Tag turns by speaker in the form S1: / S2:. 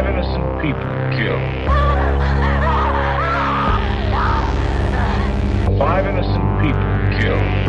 S1: Five innocent people killed. Five innocent people killed.